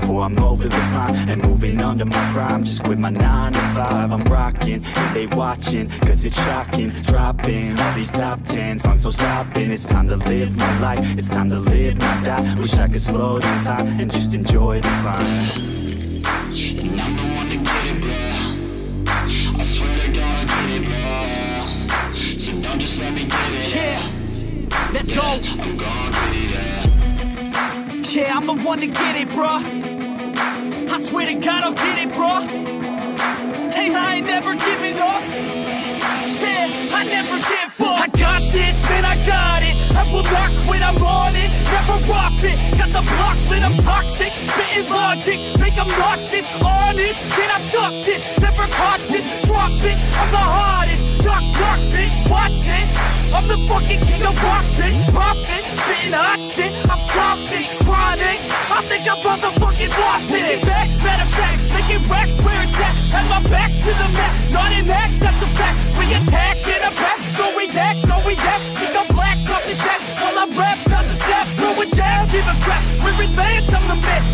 Before I'm over the climb And moving under my prime. Just quit my 9 to 5 I'm rocking, they watching Cause it's shocking. Dropping all these top 10 songs So stopping. It's time to live my life. It's time to live, not die. Wish I could slow down time And just enjoy the climb And I'm the one to get it, bro. I swear to God I get it, bro. So don't just let me get it. Yeah, let's yeah, go I'm gonna get it, yeah I'm the one to get it, bruh I swear to God I'll get it, bro. Hey, I ain't never giving up. Said I never give. I got this, man, I got it. I will not quit, I'm on it. Never off it. Got the block lit, I'm toxic. Spitting logic, make them nauseous. Honest, can I stop this? Never cautious, drop it. I'm the hardest. Knock, knock, bitch, watch it. I'm the fucking king of rock, bitch. Profit, spitting hot shit. I'm dropping, chronic. I think I'm motherfucking lost it. Making Back, better facts, making racks where it's at. Had my back to the mat, not an act, that's a fact. We attack the man.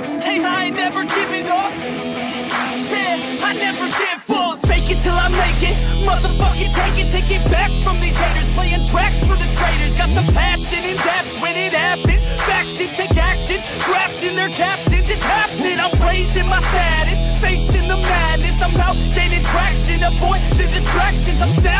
Hey, I ain't never giving up. Said I never give up. Fake it till I make it. Motherfucking take it, take it back from these haters. Playing tracks for the traitors. Got the passion in depths when it happens. Factions take actions, drafting their captains. It's happening. I'm raising my status, facing the madness. I'm out gaining traction, avoid the distractions. I'm snapping,